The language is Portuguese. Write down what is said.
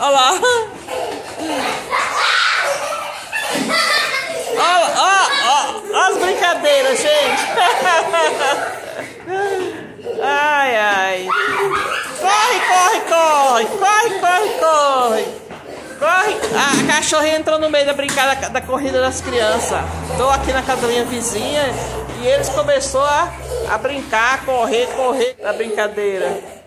Olha lá. Olha, ó, ó, as brincadeiras, gente. Ai, ai. Corre, corre, corre. Corre, corre, corre. Corre. A cachorrinha entrou no meio da brincada da corrida das crianças. Tô aqui na casa minha vizinha e eles começaram a, a brincar, correr, correr da brincadeira.